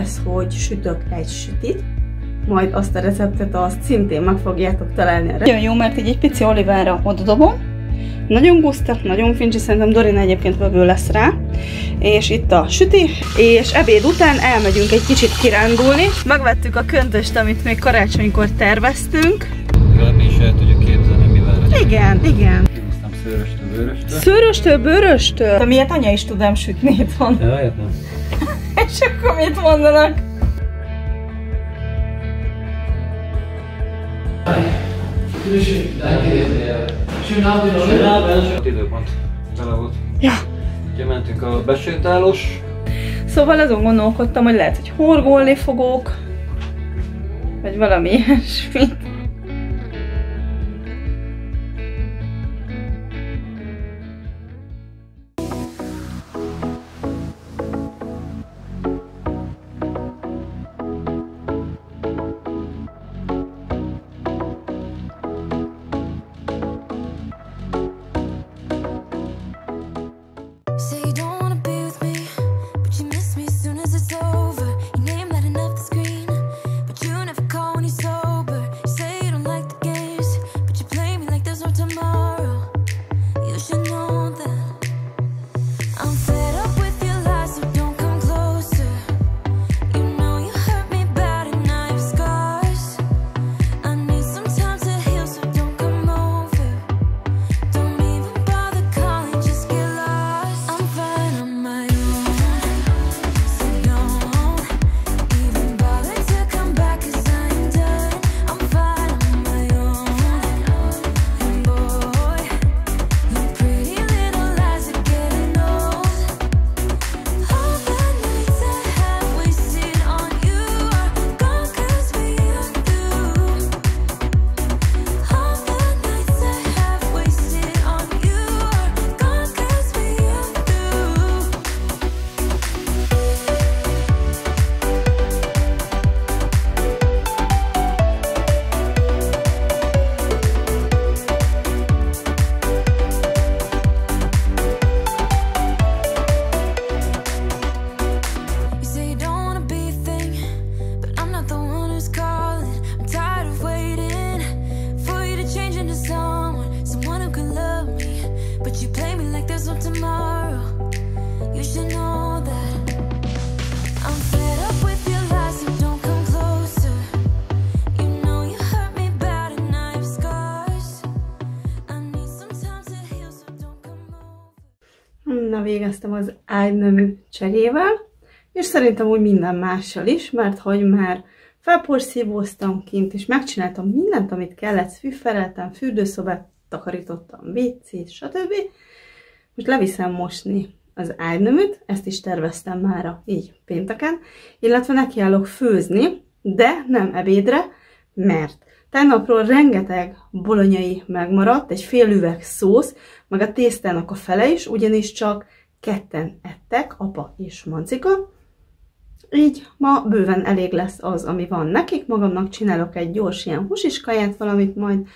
lesz, hogy sütök egy sütit, majd azt a receptet azt szintén meg fogjátok találni. Nagyon jó, mert így egy pici olivára oda dobom, nagyon guszta, nagyon fincsi, szerintem Dorina egyébként vevő lesz rá. És itt a süti, és ebéd után elmegyünk egy kicsit kirándulni. Megvettük a köntöst, amit még karácsonykor terveztünk. Legalább is el tudjuk képzelni, mivel Igen, igen. Húztam szőröstől, bőröstől. Szőröstől, bőröstől? De miért anya is tudám sütni itt van. Ja, értem. És akkor mit mondanak? Időpont tele volt. Ja. Ugye mentünk a besétálós, Szóval azon gondolkodtam, hogy lehet, hogy horgolni fogok, vagy valami ilyesmi. Ágynemű cserével, és szerintem úgy minden mással is, mert hogy már felporszívóztam kint, és megcsináltam mindent, amit kellett, fűfereltem, fürdőszobát, takarítottam, WC-t, stb. Most leviszem mosni az ágyneműt, ezt is terveztem már így pénteken, illetve nekiállok főzni, de nem ebédre, mert tegnapról rengeteg bolonyai megmaradt, egy fél üveg szósz, meg a tésztának a fele is, ugyanis csak ketten ettek, apa és mancika, így ma bőven elég lesz az, ami van nekik. Magamnak csinálok egy gyors ilyen húsiskaját, valamit majd,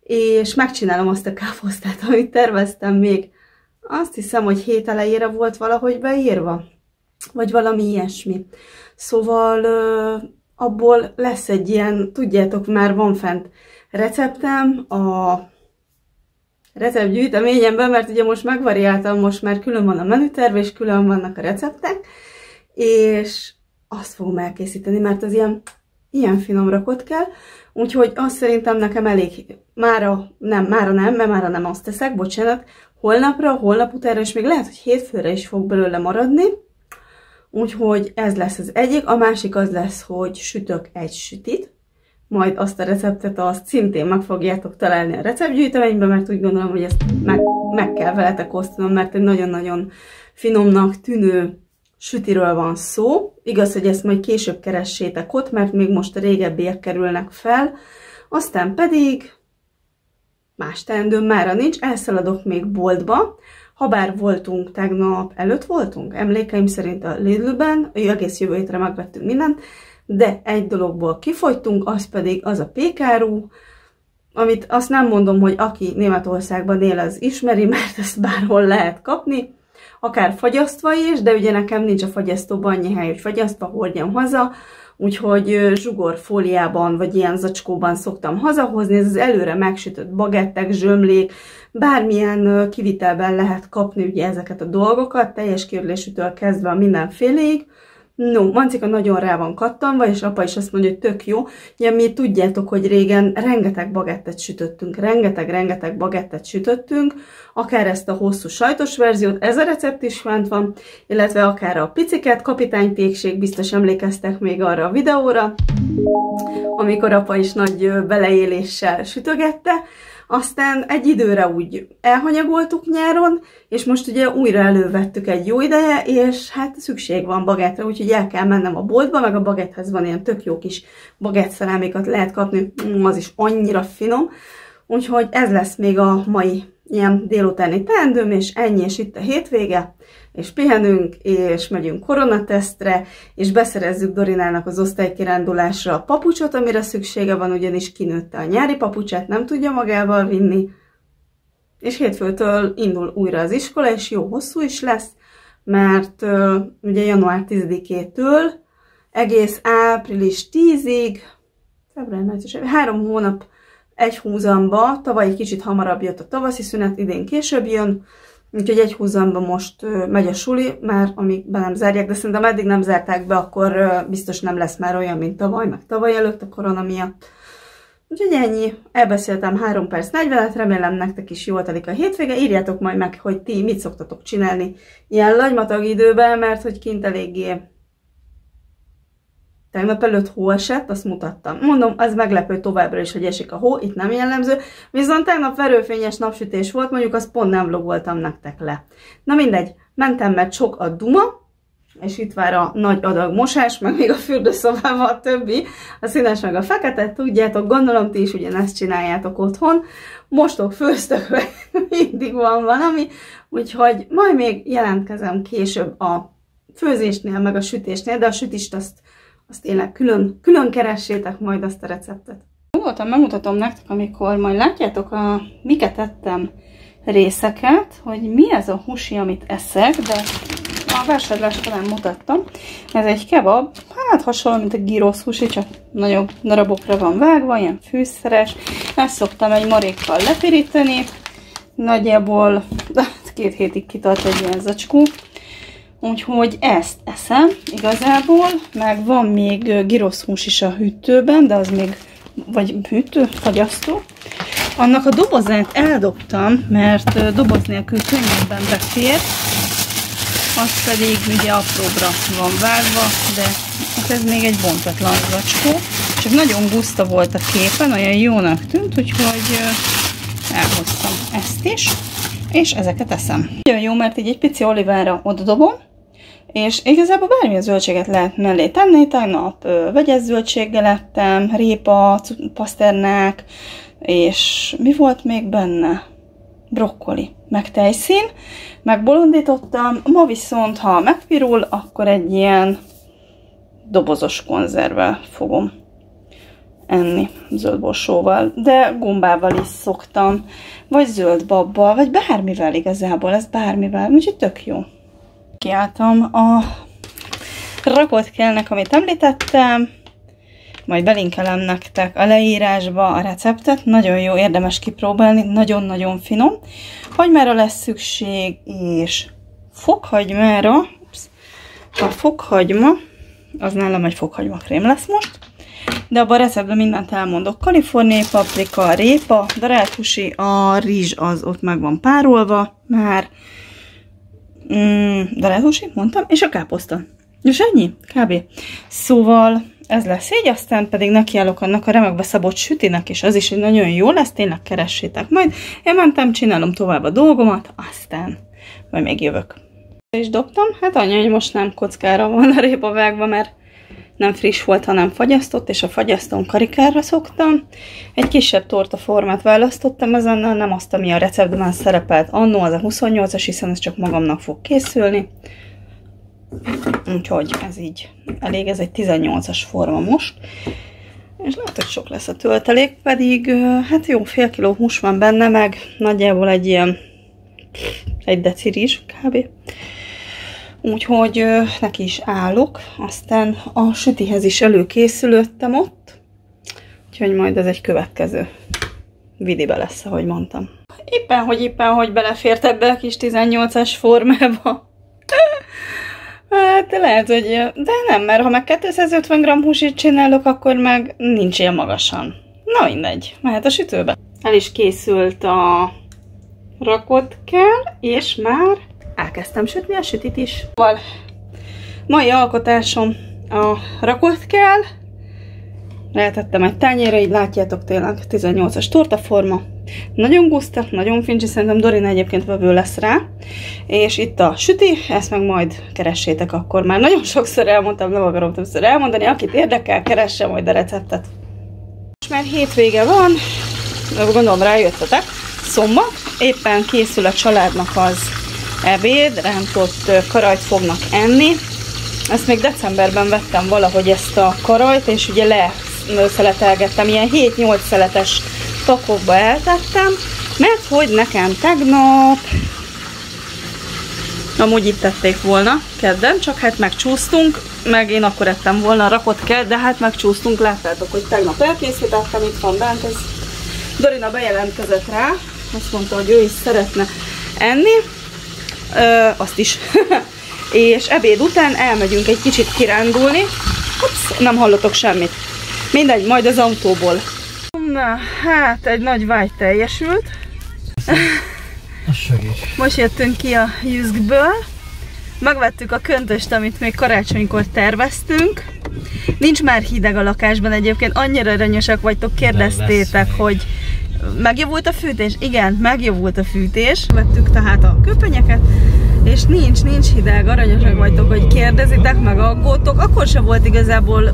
és megcsinálom azt a káposztát, amit terveztem még. Azt hiszem, hogy hét elejére volt valahogy beírva, vagy valami ilyesmi. Szóval abból lesz egy ilyen, tudjátok, már van fent receptem a receptgyűjteményemben, mert ugye most megvariáltam, most már külön van a menüterv, és külön vannak a receptek, és azt fogom elkészíteni, mert az ilyen, ilyen finom rakott kell, úgyhogy azt szerintem nekem elég, mára nem, mára nem, mert mára nem azt teszek, bocsánat, holnapra, holnap utára, és még lehet, hogy hétfőre is fog belőle maradni, úgyhogy ez lesz az egyik, a másik az lesz, hogy sütök egy sütit, majd azt a receptet azt szintén meg fogjátok találni a receptgyűjteményben, mert úgy gondolom, hogy ezt meg, meg kell veletek osztanom, mert egy nagyon-nagyon finomnak tűnő sütiről van szó. Igaz, hogy ezt majd később keressétek ott, mert még most a régebbiek kerülnek fel. Aztán pedig más teendőm mára nincs, elszaladok még boltba, habár voltunk tegnap, előtt voltunk, emlékeim szerint a Lidlben, egész jövő hétre megvettünk mindent, de egy dologból kifogytunk, az pedig az a pékáru, amit azt nem mondom, hogy aki Németországban él, az ismeri, mert ezt bárhol lehet kapni. akár fagyasztva is, de ugye nekem nincs a fagyasztóban annyi hely, hogy fagyasztva hordjam haza, úgyhogy zsugorfóliában vagy ilyen zacskóban szoktam hazahozni, ez az előre megsütött bagettek, zsömlék, bármilyen kivitelben lehet kapni ugye ezeket a dolgokat, teljes kérdésűtől kezdve mindenféléig, No, Mancika nagyon rá van kattanva, és apa is azt mondja, hogy tök jó. Ugye mi tudjátok, hogy régen rengeteg bagettet sütöttünk, rengeteg-rengeteg bagettet sütöttünk, akár ezt a hosszú sajtos verziót, ez a recept is fent van, illetve akár a piciket, kapitánytékség, biztos emlékeztek még arra a videóra, amikor apa is nagy beleéléssel sütögette, aztán egy időre úgy elhanyagoltuk nyáron, és most ugye újra elővettük egy jó ideje, és hát szükség van bagettre, úgyhogy el kell mennem a boltba, meg a bagethez van ilyen tök jó kis bagettszelámékat lehet kapni, az is annyira finom, úgyhogy ez lesz még a mai ilyen délutáni teendőm, és ennyi, és itt a hétvége, és pihenünk, és megyünk koronatesztre, és beszerezzük Dorinának az osztálykirándulásra a papucsot, amire szüksége van, ugyanis kinőtte a nyári papucsát, nem tudja magával vinni, és hétfőtől indul újra az iskola, és jó hosszú is lesz, mert uh, ugye január 10-től egész április 10-ig, február, március, három hónap egy húzamba, tavaly egy kicsit hamarabb jött a tavaszi szünet, idén később jön, úgyhogy egy húzamba most megy a suli, már amíg be nem zárják, de szerintem eddig nem zárták be, akkor biztos nem lesz már olyan, mint tavaly, meg tavaly előtt a korona miatt. Úgyhogy ennyi, elbeszéltem 3 perc 40-et, remélem nektek is jól telik a hétvége, írjátok majd meg, hogy ti mit szoktatok csinálni ilyen lagymatag időben, mert hogy kint eléggé Tegnap előtt hó esett, azt mutattam. Mondom, az meglepő továbbra is, hogy esik a hó, itt nem jellemző. Viszont tegnap verőfényes napsütés volt, mondjuk azt pont nem vlogoltam nektek le. Na mindegy, mentem, mert sok a duma, és itt vár a nagy adag mosás, meg még a fürdőszobában a többi, a színes meg a fekete, tudjátok, gondolom ti is ugyanezt csináljátok otthon. Mostok, főztök, mindig van valami, úgyhogy majd még jelentkezem később a főzésnél, meg a sütésnél, de a sütist azt azt tényleg külön, külön keressétek majd azt a receptet. Nyugodtan megmutatom nektek, amikor majd látjátok, a, miket ettem részeket, hogy mi ez a húsi, amit eszek, de a vásárlás talán mutattam. Ez egy kebab, hát hasonló, mint a gyrosz húsi, csak nagyobb darabokra van vágva, ilyen fűszeres. Ezt szoktam egy marékkal lepirítani, nagyjából két hétig kitart egy ilyen zacskó. Úgyhogy ezt eszem igazából, meg van még giroszhús is a hűtőben, de az még, vagy hűtő, fagyasztó. Annak a dobozát eldobtam, mert doboz nélkül könnyebben befér, az pedig ugye apróbra van vágva, de hát ez még egy bontatlan zacskó. Csak nagyon guszta volt a képen, olyan jónak tűnt, úgyhogy elhoztam ezt is, és ezeket eszem. Nagyon jó, mert így egy pici olivára oda dobom, és igazából bármilyen zöldséget lehet mellé tenni, tegnap ö, vegyes zöldséggel ettem, répa, paszternák, és mi volt még benne? Brokkoli, meg tejszín, megbolondítottam, ma viszont, ha megpirul, akkor egy ilyen dobozos konzervvel fogom enni zöldborsóval, de gombával is szoktam, vagy zöld babbal, vagy bármivel igazából, ez bármivel, úgyhogy tök jó kiálltam a rakott kellnek, amit említettem, majd belinkelem nektek a leírásba a receptet, nagyon jó, érdemes kipróbálni, nagyon-nagyon finom. Hagymára lesz szükség, és fokhagymára, a fokhagyma, az nálam egy fokhagyma krém lesz most, de abban a receptben mindent elmondok. Kaliforniai paprika, répa, darált húsi, a rizs az ott meg van párolva. Már, mm, darázósi, mondtam, és a káposzta. És ennyi, kb. Szóval ez lesz így, aztán pedig nekiállok annak a remekbe szabott sütinek, és az is nagyon jó lesz, tényleg keressétek majd. Én mentem, csinálom tovább a dolgomat, aztán majd még jövök. És dobtam, hát anya, hogy most nem kockára van a répa vágva, mert nem friss volt, hanem fagyasztott, és a fagyasztón karikára szoktam. Egy kisebb torta formát választottam ezennel, nem azt, ami a receptben szerepelt annó, az a 28-as, hiszen ez csak magamnak fog készülni. Úgyhogy ez így elég, ez egy 18-as forma most. És lehet, hogy sok lesz a töltelék, pedig hát jó, fél kiló hús van benne, meg nagyjából egy ilyen egy deci rizs kb. Úgyhogy neki is állok, aztán a sütihez is előkészülöttem ott, úgyhogy majd ez egy következő vidibe lesz, ahogy mondtam. Éppen, hogy éppen, hogy belefért ebbe a kis 18-as formába. Hát lehet, hogy... De nem, mert ha meg 250 g húsit csinálok, akkor meg nincs ilyen magasan. Na mindegy, mehet a sütőbe. El is készült a rakott kell, és már elkezdtem sütni a sütit is. Val. Mai alkotásom a rakott kell, Lehetettem egy tányérra, így látjátok tényleg 18-as tortaforma. Nagyon guszta, nagyon fincsi, szerintem Dorina egyébként vevő lesz rá. És itt a süti, ezt meg majd keressétek akkor már. Nagyon sokszor elmondtam, nem akarom többször elmondani, akit érdekel, keresse majd a receptet. Most már hétvége van, gondolom rájöttetek, szombat, éppen készül a családnak az ebéd, rántott karajt fognak enni. Ezt még decemberben vettem valahogy ezt a karajt, és ugye le szeletelgettem, ilyen 7-8 szeletes takokba eltettem, mert hogy nekem tegnap amúgy itt tették volna kedden, csak hát megcsúsztunk, meg én akkor ettem volna, rakott kell, de hát megcsúsztunk, láttátok, hogy tegnap elkészítettem, itt van bent, ez Dorina bejelentkezett rá, azt mondta, hogy ő is szeretne enni, Ö, azt is. és ebéd után elmegyünk egy kicsit kirándulni. Ups, nem hallotok semmit. Mindegy, majd az autóból. Na, hát egy nagy vágy teljesült. Most jöttünk ki a Jüzgből. Megvettük a köntöst, amit még karácsonykor terveztünk. Nincs már hideg a lakásban egyébként, annyira aranyosak vagytok, kérdeztétek, hogy megjavult a fűtés? Igen, megjavult a fűtés. Vettük tehát a köpenyeket, és nincs, nincs hideg, aranyosak vagytok, hogy kérdezitek, meg aggódtok. Akkor se volt igazából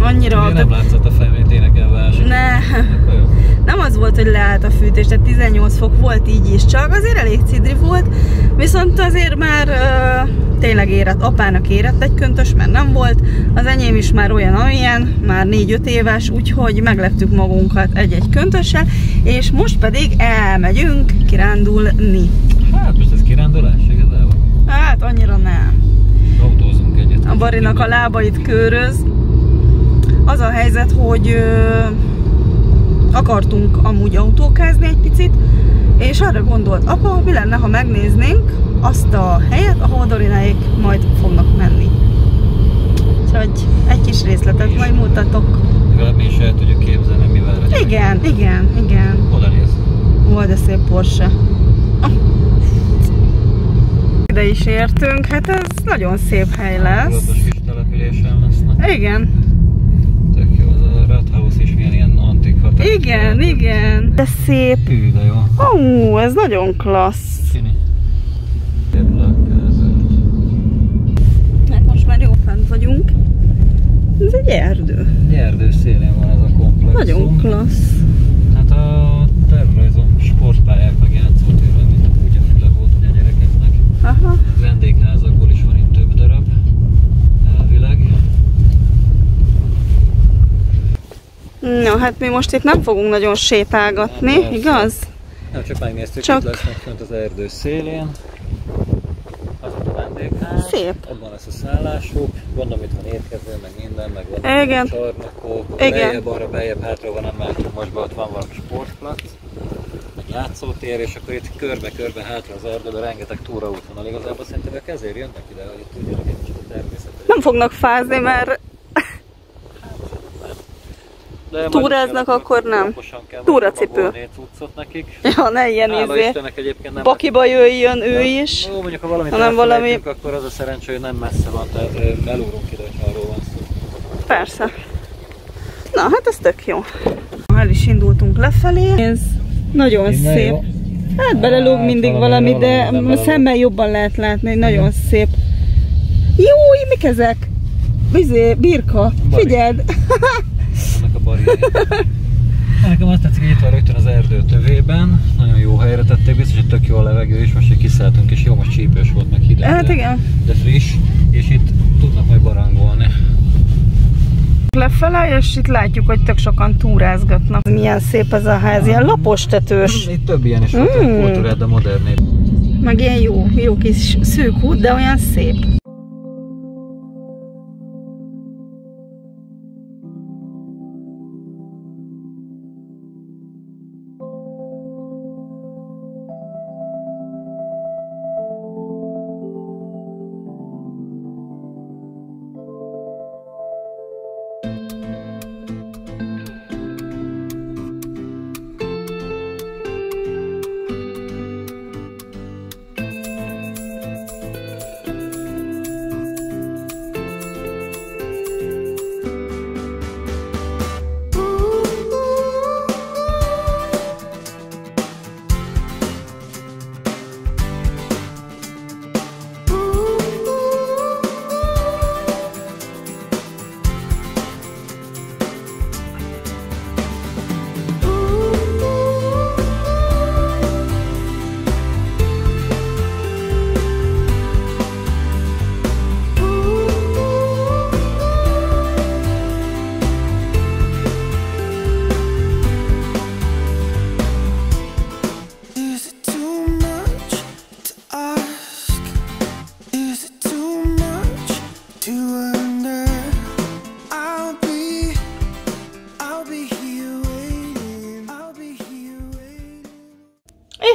annyira... Ugye nem látszott a felvényt énekelve Ne, Akkor jó. nem az volt, hogy leállt a fűtés, tehát 18 fok volt így is csak, azért elég cidri volt, viszont azért már ö, tényleg érett, apának érett egy köntös, mert nem volt, az enyém is már olyan amilyen, már 4-5 éves, úgyhogy megleptük magunkat egy-egy köntössel, és most pedig elmegyünk kirándulni. Hát most ez kirándulás igazából. Hát annyira nem. Autózunk egyet. A Barinak a lábait köröz. Az a helyzet, hogy ö, akartunk amúgy autókázni egy picit, és arra gondolt apa, mi lenne, ha megnéznénk azt a helyet, ahol Dorináék majd fognak menni. Úgyhogy egy kis részletet majd mutatok. Legalább mi is el tudjuk képzelni, mi vár. a Igen, igen, igen. Oda néz. Volt de szép Porsche. Ide is értünk, hát ez nagyon szép hely lesz. Tudatos kis településen lesznek. Igen, Tök jó, az a Rathaus is milyen ilyen antik hatás. Igen, igen. De szép. Hű, de jó. Ó, ez nagyon klassz. Színi. Hát most már jó fent vagyunk. Ez egy erdő. Egy erdő szélén van ez a komplexum. Nagyon klassz. Hát a tervrajzom sportpályák meg játszótérben, mint úgy a füle volt ugye a gyerekeknek. Aha. Vendégházakból is van itt több darab. Elvileg. Hát mi most itt nem fogunk nagyon sétálgatni, Nem, igaz? Nem, csak megnéztük, Csak- itt lesznek fönt az erdő szélén. Az a vendégház. Szép. Abban lesz a szállásuk. Gondolom itt van étkező, meg minden, meg van Igen. csarnokok. Igen. Beljebb, arra beljebb, hátra van, nem mehetünk most be, ott van valami sportplac. Játszótér, és akkor itt körbe-körbe hátra az erdőben rengeteg túraútvonal. Igazából szerintem ők ezért jönnek ide, hogy tudjanak egy kicsit a természetet. Nem fognak fázni, mert De túráznak, akkor nem. Túracipő. nekik. ja, ne ilyen izé. Bakiba jöjjön ő is. Jó, mondjuk ha valamit hanem valami- akkor az a szerencsé, hogy nem messze van, tehát elúrunk ide, hogyha arról van szó. Persze. Na, hát ez tök jó. El is indultunk lefelé. Ez nagyon Innen szép. jó. Hát belelóg Hát, mindig valami, valami, de valami, de szemmel jobban lehet látni, hogy nagyon szép. Jó, mik ezek? Bizé, birka. Barik. Figyeld! Ennek a barjai. Nekem azt tetszik, hogy itt van rögtön az erdő tövében, nagyon jó helyre tették, biztos, hogy tök jó a levegő is, most így kiszálltunk, és jó, most csípős volt, meg hideg, Hát de, igen. de friss, és itt tudnak majd barangolni. Lefele, és itt látjuk, hogy tök sokan túrázgatnak. Milyen szép ez a ház, ilyen lapos tetős. Itt több ilyen is volt, Mm. mm. kultúrát, de modern Meg ilyen jó, jó kis szűk út, de olyan szép.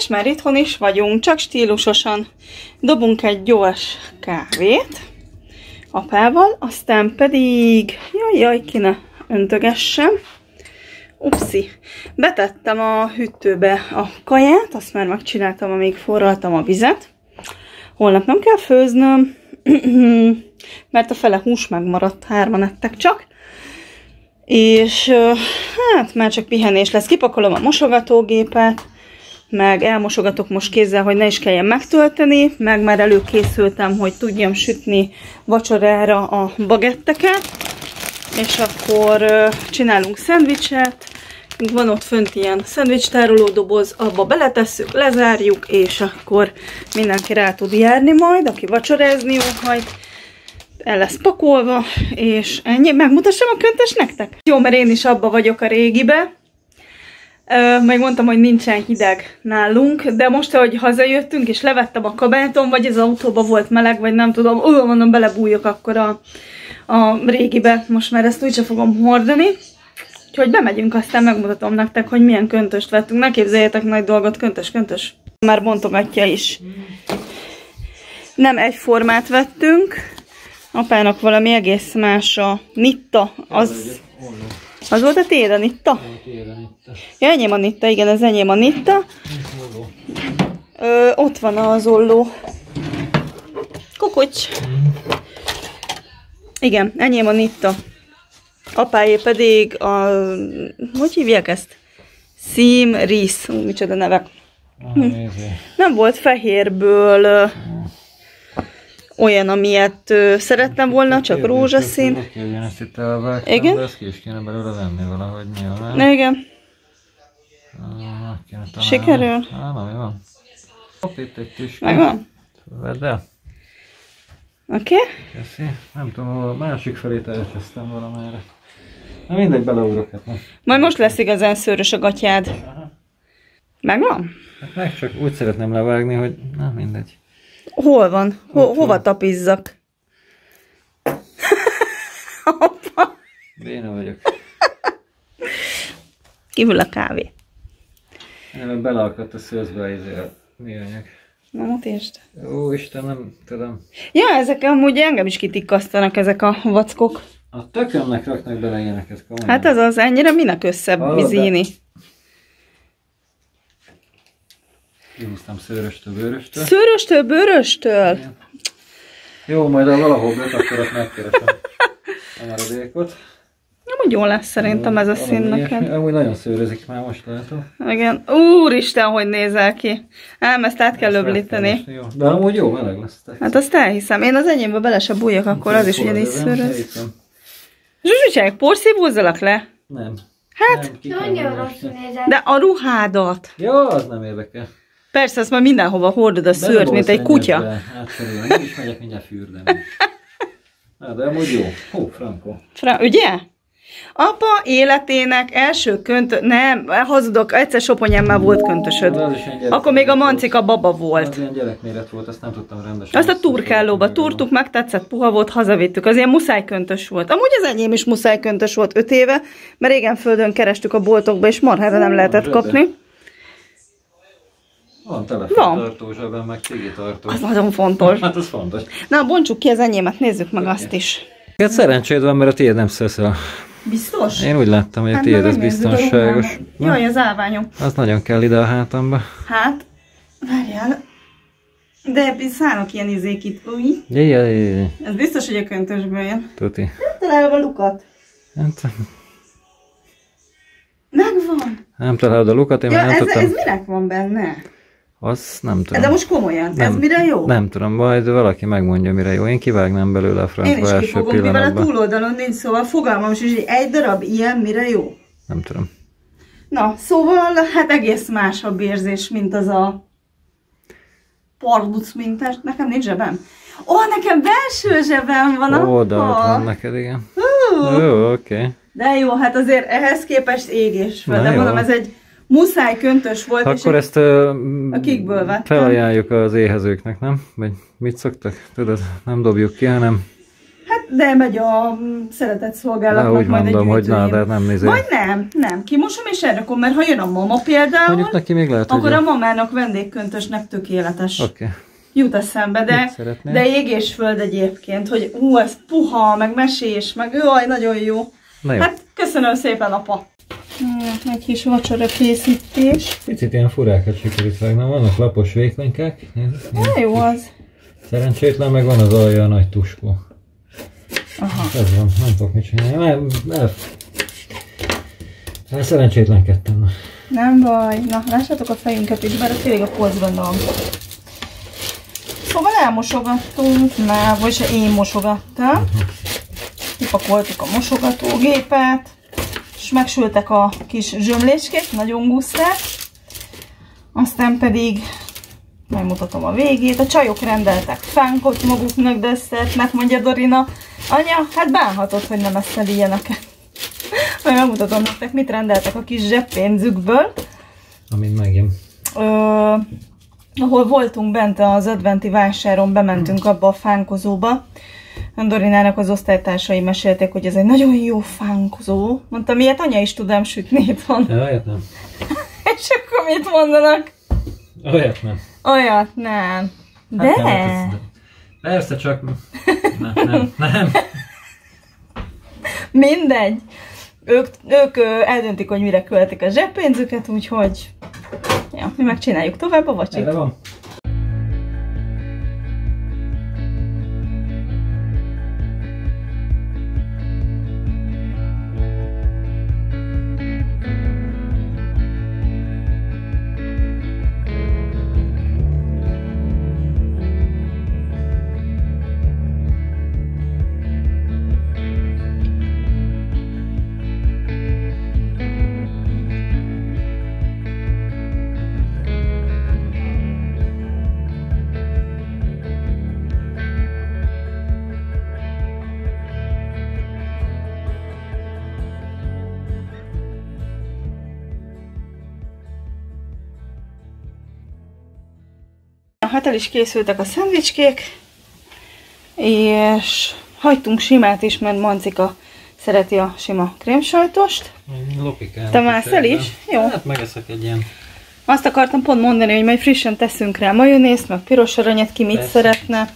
És már itthon is vagyunk, csak stílusosan dobunk egy gyors kávét apával, aztán pedig, jaj, jaj, ki ne öntögessem. Upszi, betettem a hűtőbe a kaját, azt már megcsináltam, amíg forraltam a vizet. Holnap nem kell főznöm, mert a fele hús megmaradt, hárman ettek csak. És hát már csak pihenés lesz. Kipakolom a mosogatógépet, meg elmosogatok most kézzel, hogy ne is kelljen megtölteni, meg már előkészültem, hogy tudjam sütni vacsorára a bagetteket, és akkor csinálunk szendvicset, van ott fönt ilyen szendvics tároló doboz, abba beletesszük, lezárjuk, és akkor mindenki rá tud járni majd, aki vacsorázni óhajt, el lesz pakolva, és ennyi. Megmutassam a köntös nektek? Jó, mert én is abba vagyok a régibe. Meg mondtam, hogy nincsen hideg nálunk, de most, ahogy hazajöttünk, és levettem a kabátom, vagy az autóba volt meleg, vagy nem tudom, ó, mondom, belebújok akkor a, a régibe, most már ezt úgyse fogom hordani. Úgyhogy bemegyünk, aztán megmutatom nektek, hogy milyen köntöst vettünk. Ne képzeljétek nagy dolgot, köntös, köntös. Már bontogatja is. Nem egyformát vettünk. Apának valami egész más a nitta. Az, az volt a tiéd a nitta? Ja, enyém a nitta, igen, ez enyém a nitta. Ö, ott van az olló. Kukucs. Igen, enyém a nitta. Apáé pedig a... Hogy hívják ezt? Szím, rísz. Ú, micsoda nevek. Nem volt fehérből ö, olyan, amilyet ö, szerettem volna, csak rózsaszín. Hogy ezt itt elvágtam, Igen? de ezt ki is kéne belőle venni valahogy nyilván. Na igen. Ah. Sikerül? Á, na, mi van? Hopp, itt egy kis Megvan? Vedd el. Oké? Okay? Köszi. Nem tudom, a másik felét elcsesztem valamára. Na mindegy, beleugrok, hát. Majd most lesz igazán szőrös a gatyád. Aha. Megvan? Hát meg csak úgy szeretném levágni, hogy na mindegy. Hol van? Ho- Ott van. hova tapizzak? Apa. Béna vagyok. Kívül a kávé. Előbb beleakadt a szőzbe izé a műanyag. Na, mutasd. Ó, Isten, nem tudom. Ja, ezek amúgy engem is kitikkasztanak ezek a vackok. A tökömnek raknak bele ilyeneket komolyan. Hát ez az, ennyire minek Hallod, összebizíni. Kihúztam szőröstől, bőröstől. Szőröstől, bőröstől? Jó, majd ha valahol bet, akkor ott megkeresem a maradékot. Amúgy jó lesz szerintem ez a szín neked. Amúgy nagyon szőrözik már most látom. Igen. Úristen, hogy nézel ki. Ám, ezt át kell öblíteni. De amúgy jó, meleg lesz. te. Hát azt elhiszem. Én az enyémbe bele se bújjak, akkor az is. Itt van. Zsuzsicság, porszívózzalak le? Nem. Hát, Nem, de a ruhádat. Jó, az nem érdekel. Persze, azt már mindenhova hordod a szőrt, mint egy kutya. Átszerűen. Nem is megyek mindjárt fürdeni. Na, de amúgy jó. Hó, Franco. Fra, ugye? Apa életének első köntö... Nem, hazudok, egyszer soponyámmel volt köntösöd. Az Akkor még a mancika baba Az volt. ilyen gyerekméret volt, azt nem tudtam rendesen. Azt a turkálóba turtuk, megtetszett, puha volt, hazavittük. Az ilyen muszáj köntös volt. Amúgy az enyém is muszáj köntös volt öt éve, mert régen földön kerestük a boltokba, és marhára nem lehetett kapni. Van telefontartó Van. zsebben, meg cigitartó. Az nagyon fontos. Hát az fontos. Na, bontsuk ki az enyémet, nézzük meg azt is. Hát szerencséd van, mert a tiéd nem szeszel. Biztos? Én úgy láttam, hogy a Hát tiéd meg az a biztonságos. Jaj, az állványom. Az nagyon kell ide a hátamba. Hát, várjál. De szállok ilyen izék itt. Új. Jaj, jaj, jaj. Ez biztos, hogy a köntösből jön. Tuti. Találom a lukat. Hát, Megvan. nem találod a lukat, én Ja, már nem ez, tudtam. ez minek van benne? Az nem tudom. De most komolyan, ez mire jó? Nem tudom, majd valaki megmondja, mire jó. Én kivágnám belőle a Én francba is első kifogom, mivel a túloldalon nincs, szóval fogalmam is, hogy egy darab ilyen mire jó. Nem tudom. Na, szóval hát egész másabb érzés, mint az a parduc mintás. Nekem nincs zsebem. Ó, nekem belső zsebem van. Ó, apa. de ott van neked, igen. Hú. Jó, oké. Okay. De jó, hát azért ehhez képest égés fel. Na De jó. mondom, ez egy muszáj köntös volt. és Akkor egy- ezt uh, A kikből vettem. felajánljuk az éhezőknek, nem? Vagy mit szoktak? Tudod, nem dobjuk ki, hanem Hát de megy a mm, szeretett szolgálatnak Na, úgy majd mondom, egy hogy na, de nem nézé. Vagy nem, nem, kimosom és elrakom, mert ha jön a mama például, Mondjuk neki még lehet, akkor a mamának vendégköntösnek tökéletes. Oké. Okay. Jut eszembe, de, de ég és föld egyébként, hogy ú, ez puha, meg mesés, meg jaj, nagyon jó. Na jó. Hát köszönöm szépen, apa! Egy kis vacsora készítés. Picit ilyen furákat sikerült vágnom. Vannak lapos vékonykák. Na jó az. Szerencsétlen, meg van az alja a nagy tuskó. Aha. Ez van, nem tudok mit csinálni. Nem, el... El szerencsétlenkedtem. Nem baj. Na, lássátok a fejünket is, mert tényleg a polcban van. Szóval elmosogattunk, már, vagy se én mosogattam. Kipakoltuk a mosogatógépet, és megsültek a kis zsömlécskék, nagyon guszták. Aztán pedig megmutatom a végét. A csajok rendeltek fánkot maguknak, desszertnek, mondja Dorina. Anya, hát bánhatod, hogy nem eszel ilyeneket. Majd megmutatom nektek, mit rendeltek a kis zseppénzükből. Amint megjön. Ö, ahol voltunk bent az adventi vásáron, bementünk abba a fánkozóba. Dorinának az osztálytársai mesélték, hogy ez egy nagyon jó fánkozó. Mondtam, ilyet anya is tudám sütni itthon. Olyat nem. És akkor mit mondanak? Olyat nem. Olyat nem. De? Hát nem, hát ez- Persze, csak... Nem, nem, nem. Mindegy. Ők, ők eldöntik, hogy mire költik a zseppénzüket, úgyhogy ja, mi megcsináljuk tovább a vacsit. Erre van. El is készültek a szendvicskék, és hagytunk simát is, mert Mancika szereti a sima krémsajtost. Lopikán. Te mászel is? Jó. Hát megeszek egy ilyen. Azt akartam pont mondani, hogy majd frissen teszünk rá majonézt, meg piros aranyat, ki mit Persze. szeretne.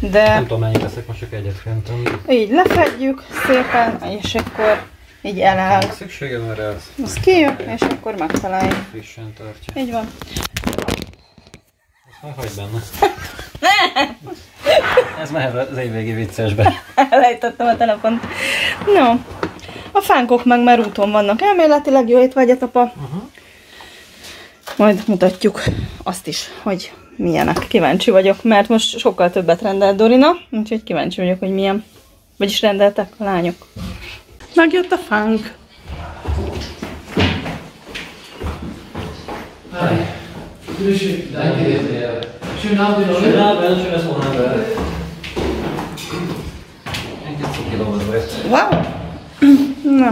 De Nem tudom mennyit eszek, most csak egyet szerintem. így lefedjük szépen, és akkor így eláll. Szüksége van rá, az Az kijön, és akkor megtaláljuk. frissen tartja. Így van. Már hagyd benne. Ez mehet az évvégi viccesbe. Elejtettem a telefont. No, a fánkok meg már úton vannak. Elméletileg jó étvágyat, apa. Uh-huh. Majd mutatjuk azt is, hogy milyenek. Kíváncsi vagyok, mert most sokkal többet rendelt Dorina, úgyhogy kíváncsi vagyok, hogy milyen. Vagyis rendeltek a lányok. Megjött a fánk. Schönen Abend, schönes Wochenende. Egy kicsit kilométer. Wow! Na.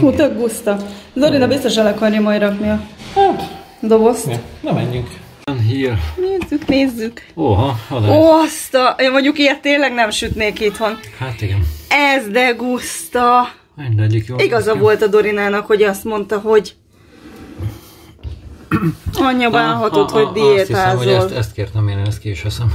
Hú, tök guszta. Dorina biztos el akarja majd rakni a dobozt. Ja, na menjünk. Hier. Nézzük, nézzük. Óha, halál. Ó, azt a... Én mondjuk ilyet tényleg nem sütnék itthon. Hát igen. Ez de guszta. Mindegyik jó. Igaza volt a Dorinának, hogy azt mondta, hogy anyja bánhatod, hogy Azt hiszem, hogy diétázol. ezt, ezt kértem én, ezt ki is veszem.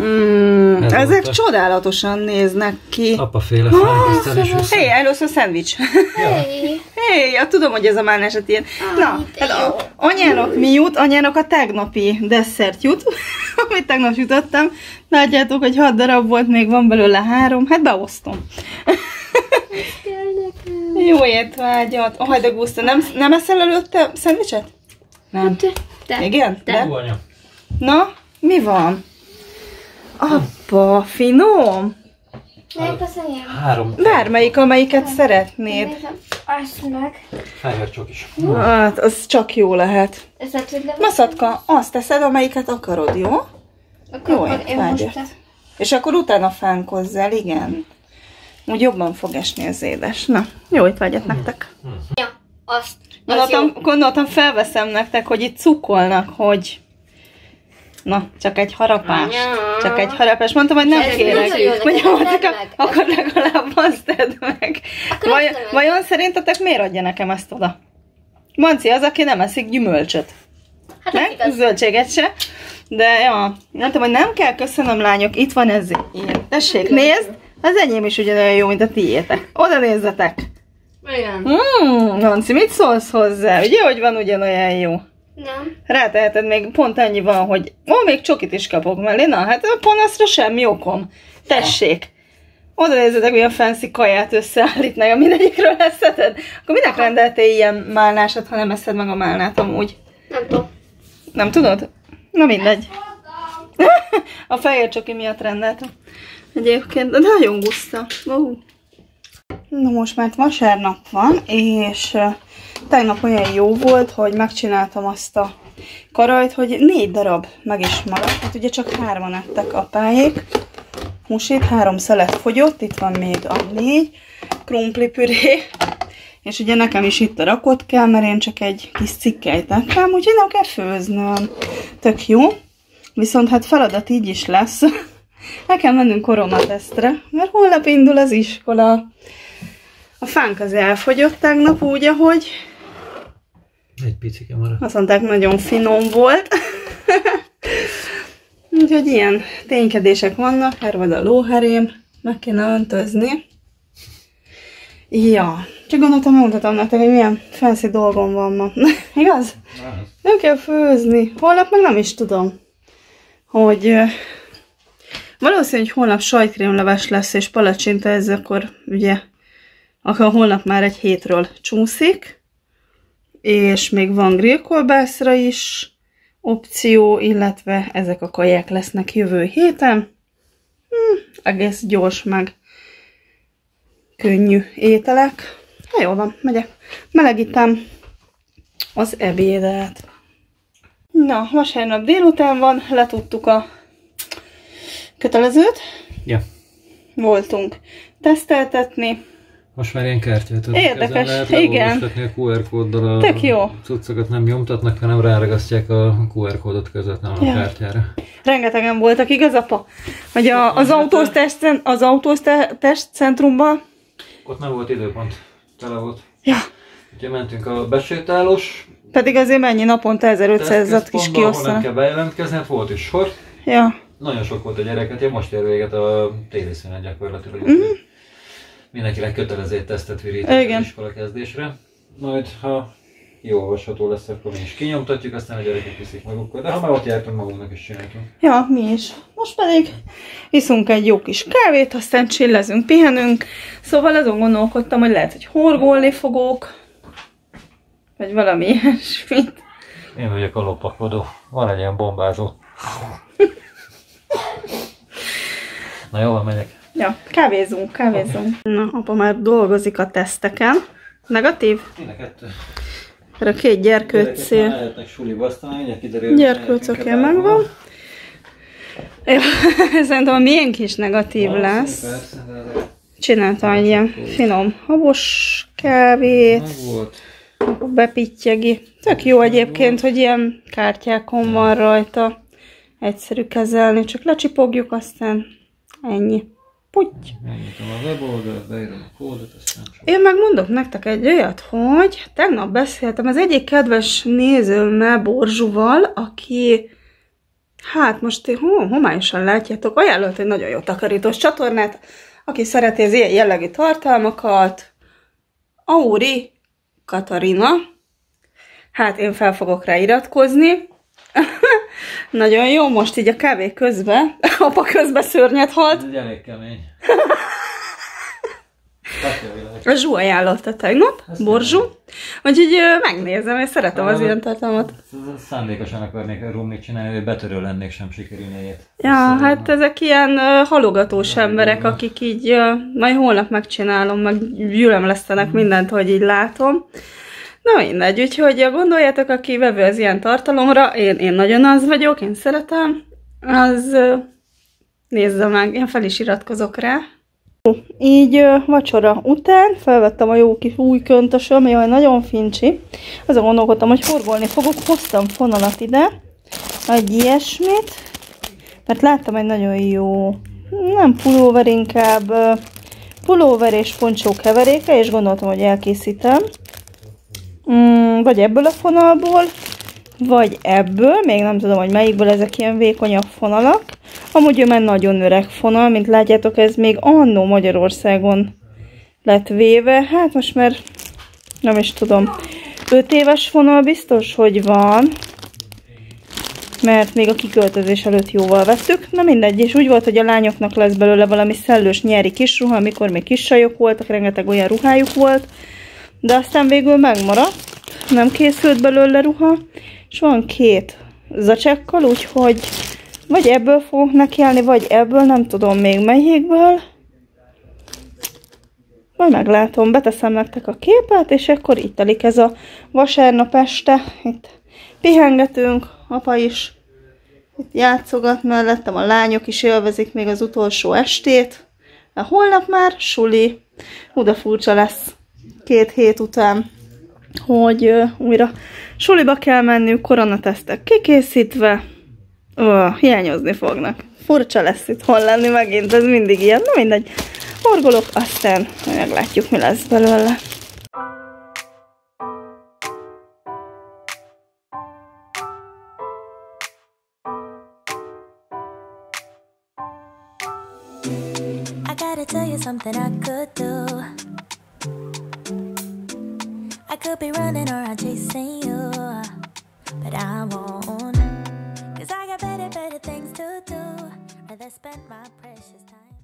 Mm, Ez ezek volt a- csodálatosan néznek ki. Apaféle fájkisztel és össze. Hé, először szendvics. Hey. Hé, ja, tudom, hogy ez a már eset ilyen. Na, de hát a, anyának mi jut? Anyának a tegnapi desszert jut, amit tegnap sütöttem. Látjátok, hogy hat darab volt, még van belőle három. Hát beosztom. Jó étvágyat. Oh, de guszta. Nem, nem eszel előtte szendvicset? Nem. De. Igen? De? Anya. Na, mi van? Apa, finom. Melyik az enyém? Három Bármelyik, amelyiket szeretnéd. Nézem. Azt meg. fehér csokis. Hát, az csak jó lehet. Maszatka, azt teszed, amelyiket akarod, jó? Akkor Jó akkor én most... És akkor utána fánkozzál, igen. Úgy jobban fog esni az édes. Na, jó étvágyat nektek. Ja, azt. Gondoltam, gondoltam, felveszem nektek, hogy itt cukolnak, hogy Na, csak egy harapás. Csak egy harapás. Mondtam, hogy nem Ez kérek. akkor legalább azt tedd meg. Vajon, vajon szerintetek miért adja nekem ezt oda? Manci az, aki nem eszik gyümölcsöt. Hát Nem? Zöldséget se. De ja, nem tudom, hogy nem kell, köszönöm lányok, itt van ez ilyen. Tessék, nézd, az enyém is ugyanolyan jó, mint a tiétek. Oda nézzetek. Igen. Hmm, Nanci, mit szólsz hozzá? Ugye, hogy van ugyanolyan jó? Nem. Ráteheted még pont annyi van, hogy ó, még csokit is kapok mellé. Na, hát a panaszra semmi okom. Tessék. Oda nézzetek, milyen fancy kaját összeállítnak, a mindegyikről eszeted. Akkor minek rendeltél ilyen málnásat, ha nem eszed meg a málnát amúgy? Nem tudom. Nem tudod? Na mindegy. a fehér csoki miatt rendeltem. Egyébként, de nagyon guszta. Uh. Na most már vasárnap van, és tegnap olyan jó volt, hogy megcsináltam azt a karajt, hogy négy darab meg is maradt. Hát ugye csak hárman ettek apáék. Musit, három szelet fogyott, itt van még a négy krumplipüré, és ugye nekem is itt a rakott kell, mert én csak egy kis cikkelyt ettem, úgyhogy nem kell főznöm. Tök jó. Viszont hát feladat így is lesz. El kell mennünk koronatesztre, mert holnap indul az iskola. A fánk az elfogyott tegnap úgy, ahogy Egy picike maradt. azt mondták, nagyon finom volt. Úgyhogy ilyen ténykedések vannak, hervad a lóherém, meg kéne öntözni. Ja, csak gondoltam, megmutatom nektek, hogy milyen fancy dolgom van ma. Igaz? Nem kell főzni. Holnap meg nem is tudom, hogy valószínű, hogy holnap sajtkrémleves lesz, és palacsinta ez, akkor ugye akkor holnap már egy hétről csúszik, és még van grillkolbászra is opció, illetve ezek a kaják lesznek jövő héten. Hm, egész gyors meg könnyű ételek. Na jó van, megyek. Melegítem az ebédet. Na, vasárnap délután van, letudtuk a kötelezőt, Ja. voltunk teszteltetni, Most már ilyen kártyát. Érdekes, lehet igen. a QR kóddal a Tök jó. cuccokat nem nyomtatnak, hanem ráragasztják a QR kódot közvetlenül Ja. a kártyára. rengetegen voltak, igaz apa? Hogy a, az autós, test, az autós te- testcentrumban, Ott nem volt időpont, tele volt. ja, Ugye mentünk a besétálós pedig azért mennyi naponta 1500-at kis ahol nem kiosztanak. kell bejelentkezni, hát volt is sor. Ja, Nagyon sok volt a gyereket, én most ér véget a téli szünet gyakorlatilag. Mhm. Mindenkinek kötelező tesztet virítek Igen. az iskola kezdésre. Majd, ha jó olvasható lesz, akkor mi is kinyomtatjuk, aztán a gyerekek viszik magukkal. De ha már ott jártunk, magunknak is csináltunk. ja, mi is. Most pedig iszunk egy jó kis kávét, aztán csillezünk, pihenünk. Szóval azon gondolkodtam, hogy lehet, hogy horgolni fogok, vagy valami ilyesmit. Én vagyok a lopakodó. Van egy ilyen bombázó. Na jó, megyek. Ja, kávézunk, kávézunk. Na, apa már dolgozik a teszteken. Negatív? Tényleg kettő. Erre két gyerkőccél. Lehetnek suliba, aztán mindjárt kiderül. Gyerkőc, oké, megvan. Szerintem a miénk is negatív lesz. Persze, de Csináltam egy ilyen finom habos kávét, meg volt. akkor bepittyegi. Tök jó egyébként, hogy ilyen kártyákon van rajta. Egyszerű kezelni, csak lecsipogjuk, aztán ennyi. Putty. Megnyitom a weboldalt, beírom a kódot, aztán sok. Én megmondok nektek egy olyat, hogy tegnap beszéltem az egyik kedves nézőmmel, Borzsuval, aki, hát most hó, homályosan látjátok, ajánlott egy nagyon jó takarítós csatornát, aki szereti az ilyen jellegű tartalmakat. Auri Katarina. Hát én fel fogok rá iratkozni. nagyon jó, most így a kávé közben, apa közben szörnyet halt. Ez egy elég kemény. A Zsú ajánlotta tegnap, Borzsú. Úgyhogy ö, megnézem, és szeretem az ilyen tartalmat. Szándékosan akarnék a rumlit csinálni, hogy betörő lennék, sem ilyet. Ja, hát ezek ilyen ö, halogatós emberek, akik így, ö, majd holnap megcsinálom, meg gyűlömlesztenek mindent, hogy így látom. Na mindegy, úgyhogy gondoljátok, aki vevő az ilyen tartalomra, én, én nagyon az vagyok, én szeretem, az nézze meg, én fel is iratkozok rá. Így vacsora után felvettem a jó kis új köntösöm, jaj, nagyon fincsi. Azon gondolkodtam, hogy horgolni fogok, hoztam fonalat ide, egy ilyesmit, mert láttam egy nagyon jó, nem pulóver, inkább pulóver és poncsó keveréke, és gondoltam, hogy elkészítem. Mm, vagy ebből a fonalból, vagy ebből, még nem tudom, hogy melyikből ezek ilyen vékonyabb fonalak. Amúgy ő már nagyon öreg fonal, mint látjátok, ez még annó Magyarországon lett véve. Hát most már nem is tudom. 5 éves fonal biztos, hogy van, mert még a kiköltözés előtt jóval vettük. Na mindegy, és úgy volt, hogy a lányoknak lesz belőle valami szellős nyári kis ruha, amikor még kis sajok voltak, rengeteg olyan ruhájuk volt, de aztán végül megmaradt, nem készült belőle ruha, és van két zacsekkal, úgyhogy vagy ebből fogok nekiállni, vagy ebből, nem tudom még melyikből. Majd meglátom, beteszem nektek a képet, és akkor itt telik ez a vasárnap este. Itt pihengetünk, apa is itt játszogat mellettem, a lányok is élvezik még az utolsó estét. De holnap már suli. Uda furcsa lesz két hét után, hogy uh, újra suliba kell menniük, koronatesztek kikészítve. Ó, hiányozni fognak. Furcsa lesz itt hol lenni megint, ez mindig ilyen. Na mindegy, horgolok, aztán meglátjuk, mi lesz belőle. I gotta tell you something I could do. I could be running around chasing you, but I won't. Cause I got better, better things to do. Rather spend my precious time.